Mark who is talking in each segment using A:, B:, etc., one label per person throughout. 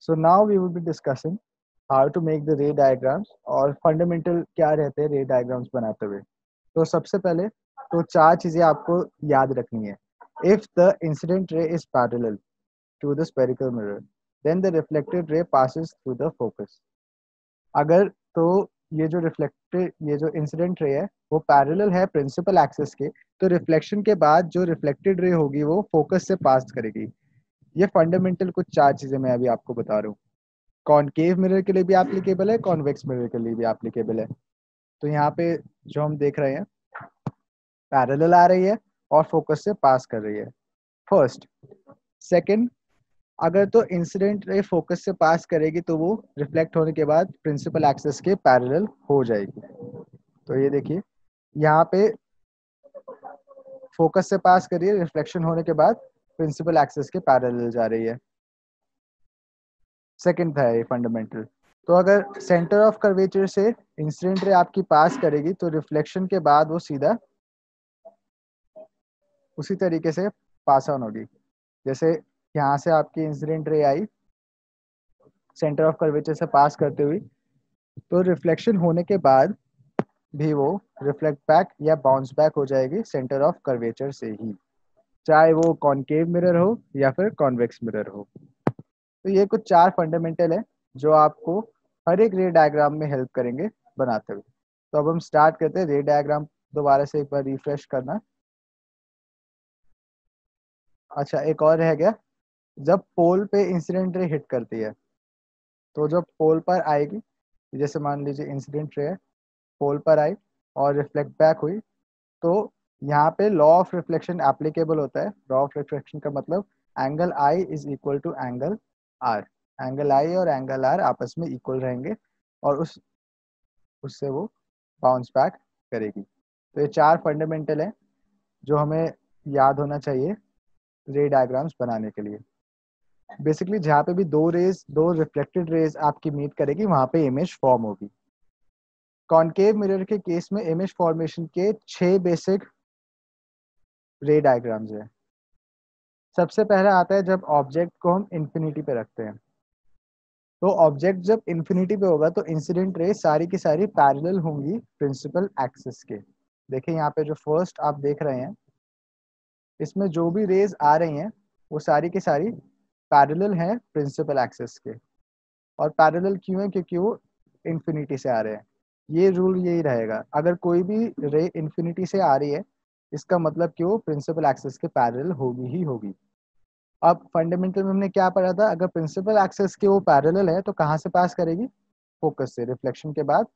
A: So now we will be discussing how to make the ray diagrams और fundamental क्या रहते हैं ray diagrams बनाते हुए तो सबसे पहले तो चार चीज़ें आपको याद रखनी है if the incident ray is parallel to the spherical mirror then the reflected ray passes through the focus अगर तो ये जो रिफ्लेक्टेड ये जो इंसिडेंट रे है, वो पैरेलल है प्रिंसिपल एक्सिस के तो रिफ्लेक्शन के बाद जो रिफ्लेक्टेड रे होगी, वो फोकस से पास करेगी। ये फंडामेंटल कुछ चार चीज़ें मैं अभी आपको बता रहा हूँ। कॉनकेव मिरर के लिए भी एप्लीकेबल है कॉन्वेक्स मिरर के लिए भी एप्लीकेबल है। तो यहाँ पे जो हम देख रहे हैं पैरेलल आ रही है और फोकस से पास कर रही है। फ़र्स्ट सेकंड अगर तो इंसिडेंट रे फोकस से पास करेगी तो वो रिफ्लेक्ट होने के बाद प्रिंसिपल एक्सेस के पैरेलल हो जाएगी। तो ये देखिए, यहाँ पे फोकस से पास करिए रिफ्लेक्शन होने के बाद प्रिंसिपल एक्सेस के पैरेलल जा रही है। सेकंड था ये फंडामेंटल तो अगर सेंटर ऑफ़ कर्वेचर से इंसिडेंट रे आपकी पास करेगी तो रिफ्लेक्शन के बाद वो सीधा उसी तरीके से पास ऑन होगी। जैसे यहाँ से आपकी incident ray I centre of curvature से पास करते हुए। तो रिफ्लेक्शन होने के बाद भी वो रिफ्लेक्ट बैक या बाउंस बैक हो जाएगी सेंटर ऑफ़ कर्वेचर से ही। चाहे वो कॉनकेव मिरर हो या फिर कॉन्वेक्स मिरर हो। तो ये कुछ चार फंडामेंटल है जो आपको हर एक रे डायग्राम में हेल्प करेंगे बनाते हुए। तो अब हम स्टार्ट करते हैं रे डायग्राम दोबारा से एक बार रिफ्रेश करना। अच्छा एक और रह गया। जब पोल पे इंसिडेंट रे हिट करती है तो जब पोल पर आएगी, जैसे मान लीजिए इंसिडेंट रे पोल पर आई और रिफ्लेक्ट बैक हुई तो यहाँ पे लॉ ऑफ़ रिफ्लेक्शन एप्लीकेबल होता है। लॉ ऑफ़ रिफ्लेक्शन का मतलब angle I is equal to angle R angle I और एंगल आर आपस में इक्वल रहेंगे और उस, उससे वो बाउंस बैक करेगी। तो ये चार फंडामेंटल है जो हमें याद होना चाहिए रे डायग्राम्स बनाने के लिए। बेसिकली जहाँ पे भी दो रेज दो रिफ्लेक्टेड रेज आपकी मीट करेगी, वहाँ पे इमेज फॉर्म होगी। कॉनकेव मिरर के केस में इमेज फॉर्मेशन के छह बेसिक रे डायग्राम्स है। सबसे पहला आता है जब ऑब्जेक्ट को हम इंफिनिटी पे रखते हैं। तो ऑब्जेक्ट जब इंफिनिटी पे होगा तो इंसिडेंट रे सारी की सारी पैरेलल होंगी प्रिंसिपल एक्सिस के। देखिए यहाँ पे जो फ़र्स्ट आप देख रहे हैं, इसमें जो भी रेज आ रही हैं, वो सारी की सारी पैरेलल हैं प्रिंसिपल एक्सिस के। और पैरेलल क्यों है? क्योंकि वो इन्फिनिटी से आ रहे हैं। ये रूल यही रहेगा। अगर कोई भी रे इन्फिनिटी से आ रही है, इसका मतलब कि वो प्रिंसिपल एक्सेस के पैरेलल होगी ही होगी। अब फंडामेंटल में हमने क्या पढ़ा था? अगर प्रिंसिपल एक्सेस के वो पैरेलल है तो कहाँ से पास करेगी? फोकस से। रिफ्लेक्शन के बाद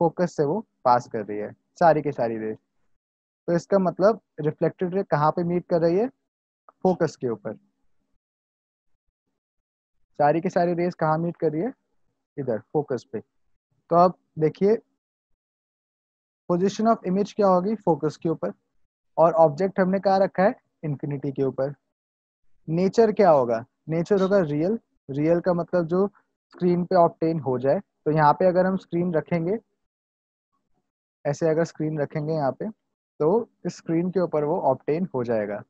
A: फोकस से वो पास कर रही है। सारी के सारी रेस तो इसका मतलब रिफ्लेक्टेड रे कहाँ पे मीट कर रही है? फोकस के ऊपर। सारी के सारी रेस कहाँ मीट कर रही है? इधर फोकस पे। तो अब देखिए पोजीशन ऑफ़ इमेज क्या होगी? फोकस के ऊपर। और ऑब्जेक्ट हमने कहा रखा है? इंफिनिटी के ऊपर। नेचर क्या होगा? नेचर होगा रियल रियल का मतलब जो स्क्रीन पे ऑप्टेन हो जाए। तो यहाँ पे अगर हम स्क्रीन रखेंगे, ऐसे अगर स्क्रीन रखेंगे यहाँ पे तो इस स्क्रीन के ऊपर वो ऑप्टेन हो जाएगा।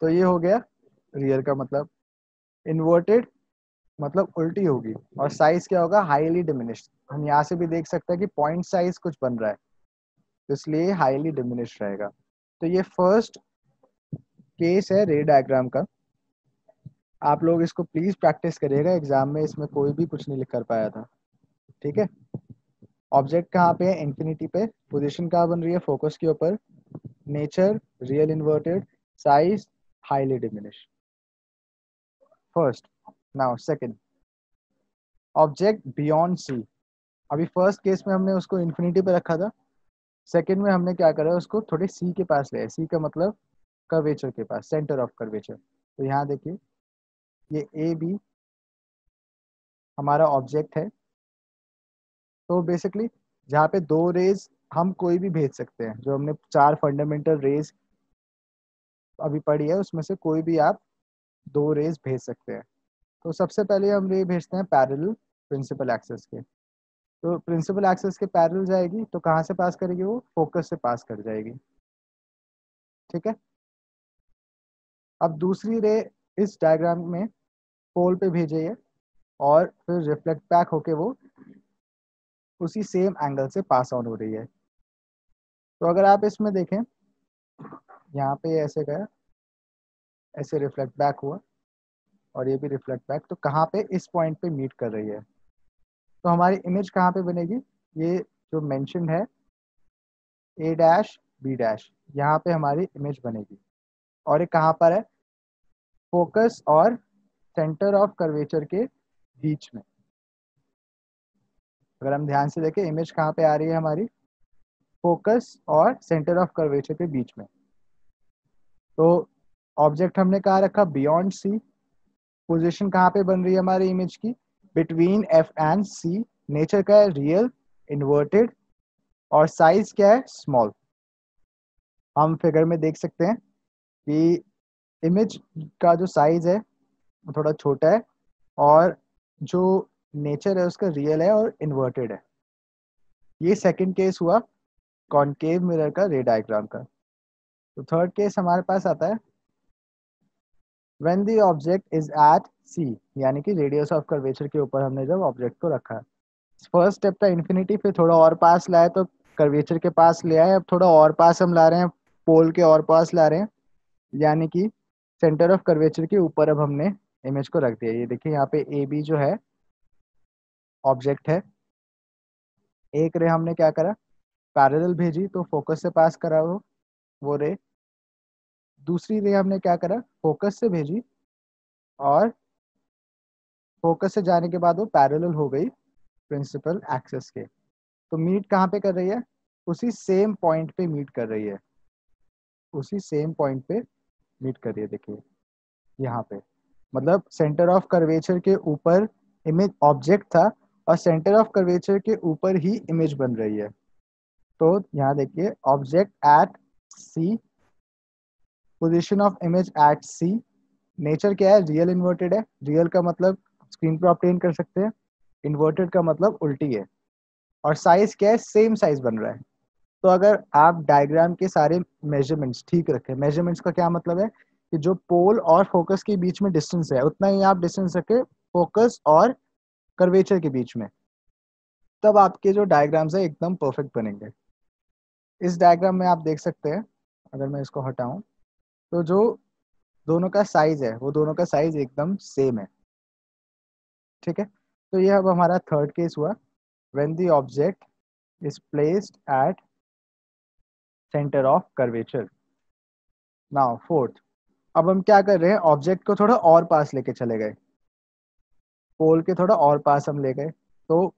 A: तो ये हो गया रियल का मतलब। इन्वर्टेड मतलब उल्टी होगी। और साइज़ क्या होगा? हाईली डिमिनिश्ड हम यहाँ से भी देख सकते हैं कि पॉइंट साइज़ कुछ बन रहा है। तो इसलिए हाईली डिमिनिश्ड रहेगा। तो ये फ़र्स्ट केस है रे डायग्राम का। आप लोग इसको प्लीज़ प्रैक्टिस करिएगा। एग्ज़ाम में इसमें कोई भी कुछ नहीं लिख कर पाया था। ठीक है? ऑब्जेक्ट कहाँ पे है? इंफिनिटी पे। पोजीशन कहाँ बन रही है? फोकस के ऊपर। Nature real inverted size highly diminish first now second object beyond C अभी फ़र्स्ट केस में हमने उसको इन्फिनिटी पे रखा था. सेकंड में हमने क्या करा, उसको थोड़े सी के पास ले सी का मतलब कर्वेचर के पास सेंटर ऑफ़ कर्वेचर तो यहाँ देखिए, ये ए बी हमारा ऑब्जेक्ट है. तो बेसिकली जहाँ पे दो रेज हम कोई भी भेज सकते हैं। जो हमने चार फंडामेंटल रेज अभी पढ़ी है, उसमें से कोई भी आप दो रेज भेज सकते हैं। तो सबसे पहले हम रे भेजते हैं पैरल प्रिंसिपल एक्सेस के। तो प्रिंसिपल एक्सेस के पैरल जाएगी तो कहाँ से पास करेगी वो? फोकस से पास कर जाएगी। ठीक है? अब दूसरी रे इस डायग्राम में पोल पे भेजे है और फिर रिफ्लेक्ट बैक होके वो उसी सेम एंगल से पास ऑन हो रही है। तो अगर आप इसमें देखें, यहाँ पे ऐसे गया, ऐसे रिफ्लेक्ट बैक हुआ। और ये भी रिफ्लेक्ट बैक तो कहाँ पे इस पॉइंट पे मीट कर रही है? तो हमारी इमेज कहाँ पे बनेगी? ये जो मेंशन है ए डैश बी डैश यहाँ पे हमारी इमेज बनेगी। और ये कहाँ पर है? फोकस और सेंटर ऑफ़ कर्वेचर के बीच में। अगर हम ध्यान से देखें इमेज कहाँ पे आ रही है हमारी? फोकस और सेंटर ऑफ़ कर्वेचर के बीच में। तो ऑब्जेक्ट हमने कहा रखा? बियॉन्ड सी पोजीशन कहाँ पे बन रही है हमारी इमेज की? Between F and C nature का है? रियल इन्वर्टेड और साइज़ क्या है? स्मॉल हम फिगर में देख सकते हैं कि इमेज का जो साइज़ है, वो थोड़ा छोटा है और जो नेचर है, उसका रियल है और इन्वर्टेड है। ये सेकंड केस हुआ कॉनकेव मिरर का रे डायग्राम का। तो थर्ड केस हमारे पास आता है when the object is at C यानी कि रेडियस ऑफ़ कर्वेचर के ऊपर हमने जब ऑब्जेक्ट को रखा फ़र्स्ट स्टेप था इन्फिनिटी फिर थोड़ा और पास लाए तो कर्वेचर के पास ले आए, अब थोड़ा और पास हम ला रहे हैं पोल के और पास ला रहे हैं। यानी कि सेंटर ऑफ़ कर्वेचर के ऊपर अब हमने इमेज को रख दिया। ये देखिए, यहाँ पे ए बी जो है ऑब्जेक्ट है। एक रे हमने क्या करा? पैरेलल भेजी तो फोकस से पास करा वो वो रे दूसरी रे हमने क्या करा? फोकस से भेजी और फोकस से जाने के बाद वो पैरेलल हो गई प्रिंसिपल एक्सेस के। तो मीट कहाँ पे कर रही है? उसी सेम पॉइंट पे मीट कर रही है। उसी सेम पॉइंट पे मीट कर रही है, देखिए। यहाँ पे। मतलब सेंटर ऑफ़ कर्वेचर के ऊपर इमेज ऑब्जेक्ट था और सेंटर ऑफ़ कर्वेचर के ऊपर ही इमेज बन रही है। तो यहाँ देखिए object at C position of image at C nature क्या है? रियल इन्वर्टेड है। रियल का मतलब स्क्रीन पर ऑप्टेन कर सकते हैं। इन्वर्टेड का मतलब उल्टी है। और साइज़ क्या है? सेम साइज़ बन रहा है। तो अगर आप डायग्राम के सारे मेजरमेंट्स ठीक रखें मेजरमेंट्स का क्या मतलब है? कि जो पोल और फोकस के बीच में डिस्टेंस है, उतना ही आप डिस्टेंस रखें फोकस और कर्वेचर के बीच में। तब आपके जो डायग्राम्स है, एकदम परफेक्ट बनेंगे। इस डायग्राम में आप देख सकते हैं, अगर मैं इसको हटाऊं। तो जो दोनों का साइज़ है, वो दोनों का साइज़ एकदम सेम है। ठीक है? तो ये अब हमारा थर्ड केस हुआ। When the object is placed at centre of curvature now fourth अब हम क्या कर रहे हैं? ऑब्जेक्ट को थोड़ा और पास लेके चले गए। पोल के थोड़ा और पास हम ले गए। तो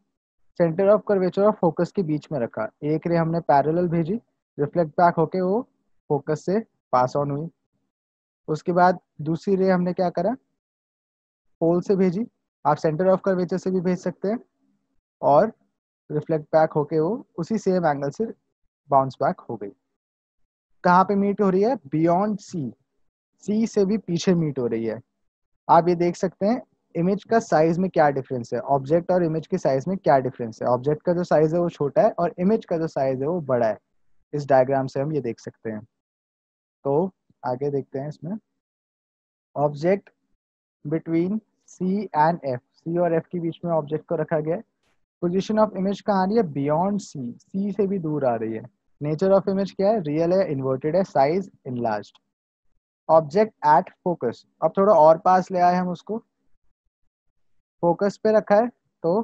A: सेंटर ऑफ़ कर्वेचर और फोकस के बीच में रखा। एक रे हमने पैरेलल भेजी। रिफ्लेक्ट बैक होके वो फोकस से पास ऑन हुई। उसके बाद दूसरी रे हमने क्या करा? पोल से भेजी। आप सेंटर ऑफ़ कर्वेचर से भी भेज सकते हैं। और रिफ्लेक्ट बैक होके वो उसी सेम एंगल से बाउंस बैक हो गई। कहाँ पे मीट हो रही है? बियॉन्ड सी सी से भी पीछे मीट हो रही है। आप ये देख सकते हैं इमेज का साइज़ में क्या डिफरेंस है? ऑब्जेक्ट और इमेज के साइज़ में क्या डिफरेंस है? ऑब्जेक्ट का जो साइज़ है वो छोटा है और इमेज का जो साइज़ है वो बड़ा है। इस डायग्राम से हम ये देख सकते हैं। तो आगे देखते हैं इसमें। Object between C and F C और एफ़ के बीच में ऑब्जेक्ट को रखा गया है। पोजिशन ऑफ़ इमेज कहाँ आ रही है? बियॉन्ड सी सी से भी दूर आ रही है। नेचर ऑफ़ इमेज क्या है? रियल है इन्वर्टेड है size in object at focus अब थोड़ा और पास ले आए हम उसको। फोकस पे रखा है तो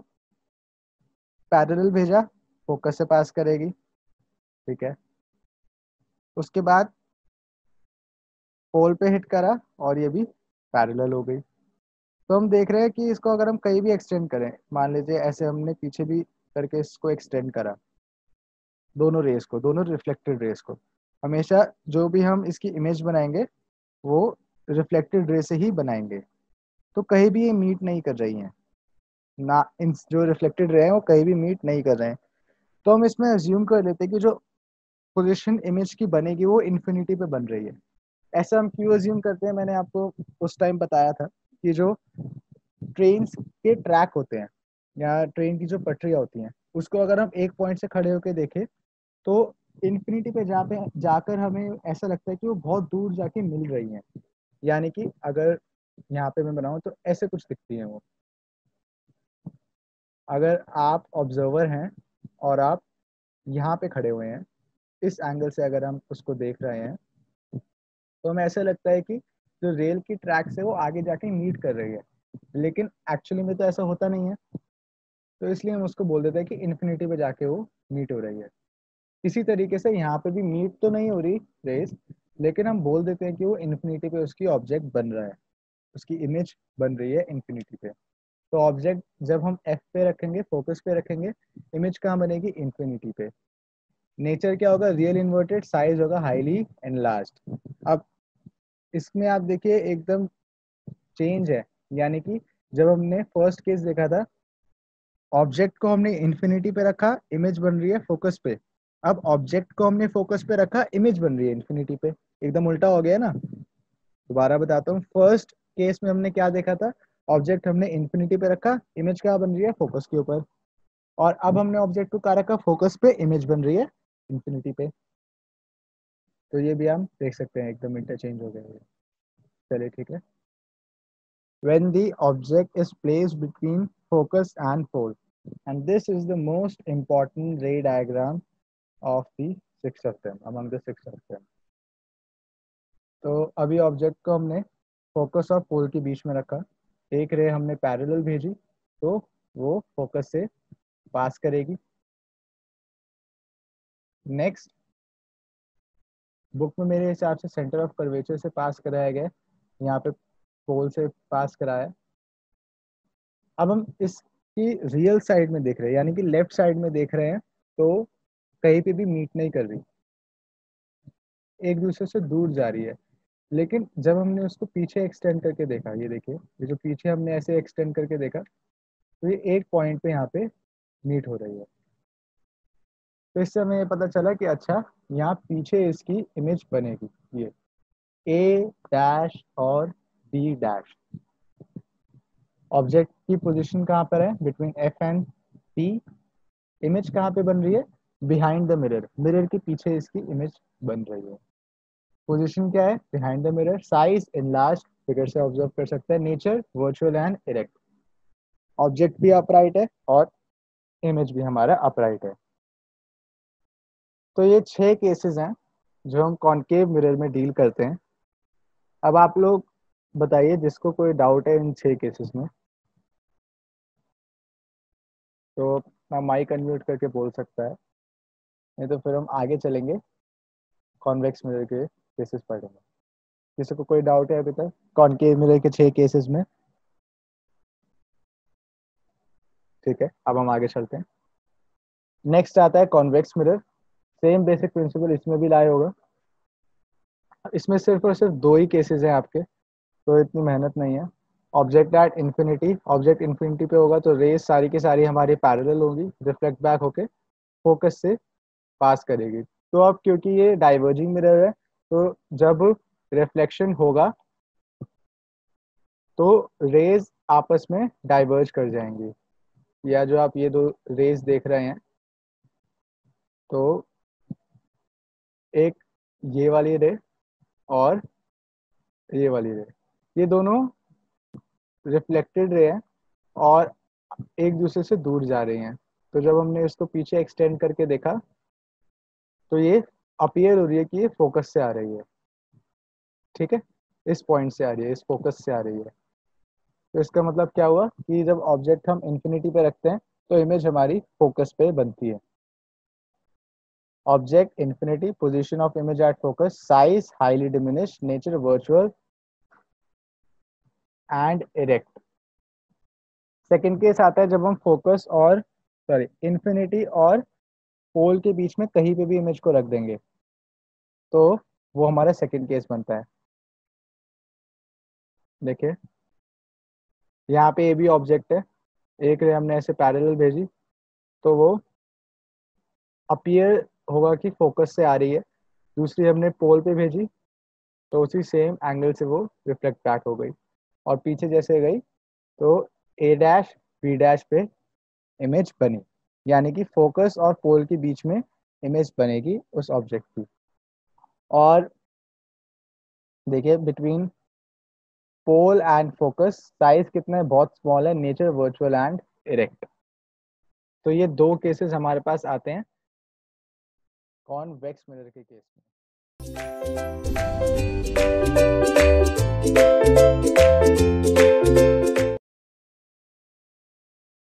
A: पैरेलल भेजा। फोकस से पास करेगी। ठीक है। उसके बाद पोल पे हिट करा और ये भी पैरेलल हो गई। तो हम देख रहे हैं कि इसको अगर हम कहीं भी एक्सटेंड करें, मान लीजिए ऐसे हमने पीछे भी करके इसको एक्सटेंड करा, दोनों रेस को, दोनों रिफ्लेक्टेड रेस को, हमेशा जो भी हम इसकी इमेज बनाएँगे, वो रिफ्लेक्टेड रे से ही बनाएँगे। तो कहीं भी ये मीट नहीं कर रही हैं। ना, इन जो रिफ्लेक्टेड रे हैं, वो कहीं भी मीट नहीं कर रहे हैं। तो हम इसमें अज्यूम कर लेते हैं कि जो पोजिशन इमेज की बनेगी, वो इन्फिनिटी पे बन रही है। ऐसा हम क्यों अज्यूम करते हैं? मैंने आपको उस टाइम बताया था कि जो ट्रेन के ट्रैक होते हैं, या ट्रेन की जो पटरियाँ होती हैं, उसको अगर हम एक पॉइंट से खड़े होकर देखें तो इन्फिनिटी पे जा पे जाकर हमें ऐसा लगता है कि वो बहुत दूर जाके मिल रही हैं। यानी कि अगर यहाँ पे मैं बनाऊँ तो ऐसे कुछ दिखती हैं वो। अगर आप ऑब्जर्वर हैं, और आप यहाँ पे खड़े हुए हैं, इस एंगल से अगर हम उसको देख रहे हैं तो हमें ऐसा लगता है कि जो रेल की ट्रैक से वो आगे जाके मीट कर रही है। लेकिन एक्चुअली में तो ऐसा होता नहीं है। तो इसलिए हम उसको बोल देते हैं कि इन्फिनिटी पे जाके वो मीट हो रही है। इसी तरीके से यहाँ पे भी मीट तो नहीं हो रही रेस लेकिन हम बोल देते हैं कि वो इन्फिनिटी पे उसकी ऑब्जेक्ट बन रहा है। उसकी इमेज बन रही है इन्फिनिटी पे। तो ऑब्जेक्ट जब हम एफ़ पे रखेंगे फोकस पे रखेंगे इमेज कहाँ बनेगी? इन्फिनिटी पे। नेचर क्या होगा? रियल इन्वर्टेड साइज़ होगा हाईली एनलार्ज अब इसमें आप देखिए एकदम चेंज है। यानी कि जब हमने फ़र्स्ट केस देखा था ऑब्जेक्ट को हमने इन्फिनिटी पे रखा इमेज बन रही है फोकस पे। अब ऑब्जेक्ट को हमने फोकस पे रखा इमेज बन रही है इन्फिनिटी पे। एकदम उल्टा हो गया ना? दोबारा बताता हूँ। फ़र्स्ट केस में हमने क्या देखा था? ऑब्जेक्ट हमने इन्फिनिटी पे रखा इमेज क्या बन रही है? फोकस के ऊपर। और अब हमने ऑब्जेक्ट को क्या रखा? फोकस पे इमेज बन रही है। इंफिनिटी पे। तो ये भी हम देख सकते हैं, एकदम इंटरचेंज हो गए चलिए ठीक है। When the object is place between focus and pole and this is the most important ray diagram of six of them among six of them तो अभी ऑब्जेक्ट को हमने फोकस ऑफ़ फोल के बीच में रखा। एक रे हमने पैरेलल भेजी तो वो फोकस से पास करेगी। नेक्स्ट बुक में मेरे हिसाब से सेंटर ऑफ़ कर्वेचर से पास कराया गया यहाँ पे पोल से पास कराया अब हम इसकी रियल साइड में देख रहे हैं, यानी कि लेफ़्ट साइड में देख रहे हैं तो कहीं पे भी मीट नहीं कर रही। एक दूसरे से दूर जा रही है। लेकिन जब हमने उसको पीछे एक्सटेंड करके देखा, ये देखिए, ये जो पीछे हमने ऐसे एक्सटेंड करके देखा तो ये एक पॉइंट पे यहाँ पे मीट हो रही है। तो इससे हमें ये पता चला कि अच्छा यहाँ पीछे इसकी इमेज बनेगी, ये। ए डैश और डी डैश ऑब्जेक्ट की पोजीशन कहाँ पर है? Between F and P image कहाँ पे बन रही है? बिहाइंड द मिरर मिरर के पीछे इसकी इमेज बन रही है। पोजीशन क्या है? Behind the mirror size in last figure से ऑब्ज़र्व कर सकते हैं। Nature virtual and erect object भी अपराइट है और इमेज भी हमारा अपराइट है। तो ये छह केसेस हैं जो हम कॉन्केव मिरर में डील करते हैं। अब आप लोग बताइए, जिसको कोई डाउट है इन छह केसेस में? तो मैं माइक अनम्यूट करके बोल सकता है। नहीं तो फिर हम आगे चलेंगे कॉन्वेक्स मिरर के केसेस पढ़ेंगे किसी को कोई डाउट है अभी तक कॉन्केव मिरर के छह केसेस में? ठीक है, अब हम आगे चलते हैं। नेक्स्ट आता है convex mirror same basic principle इसमें भी लाए होगा इसमें सिर्फ़ और सिर्फ़ दो ही केसेस हैं आपके तो इतनी मेहनत नहीं है। Object at infinity object infinity पे होगा तो रेस सारी की सारी हमारी पैरेलल होगी रिफ्लेक्ट बैक होके फोकस से पास करेगी। तो अब क्योंकि ये डाइवर्जिंग मिरर है तो जब रिफ्लेक्शन होगा तो रेज आपस में डाइवर्ज कर जाएँगी। या जो आप ये दो रेज देख रहे हैं तो एक ये वाली रे और ये वाली रे। ये दोनों रिफ्लेक्टेड रे हैं और एक दूसरे से दूर जा रही हैं। तो जब हमने इसको पीछे एक्सटेंड करके देखा तो ये अपियर हो रही है कि ये फोकस से आ रही है। ठीक है? इस पॉइंट से आ रही है, इस फोकस से आ रही है। तो इसका मतलब क्या हुआ कि जब ऑब्जेक्ट हम इंफिनिटी पे रखते हैं तो इमेज हमारी फोकस पे बनती है। Object infinity position of image at focus size highly diminish nature virtual and erect second case आता है जब हम फोकस और सॉरी इंफिनिटी और पोल के बीच में कहीं पे भी इमेज को रख देंगे तो वो हमारा सेकेंड केस बनता है। देखिए, यहाँ पे ये भी ऑब्जेक्ट है। एक रे हमने ऐसे पैरेलल भेजी तो वो अपियर होगा कि फोकस से आ रही है। दूसरी हमने पोल पे भेजी तो उसी सेम एंगल से वो रिफ्लेक्ट बैक हो गई। और पीछे जैसे गई तो ए डैश बी डैश पे इमेज बनी। यानी कि फोकस और पोल के बीच में इमेज बनेगी उस ऑब्जेक्ट की। और देखिए between pole and focus size कितना है? बहुत स्मॉल है। नेचर वर्चुअल एंड इरेक्ट तो ये दो केसेस हमारे पास आते हैं। कॉन्वेक्स मिरर के केस में?